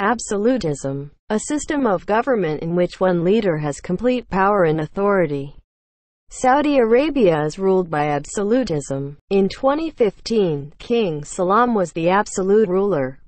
Absolutism. A system of government in which one leader has complete power and authority. Saudi Arabia is ruled by absolutism. In 2015, King Salman was the absolute ruler.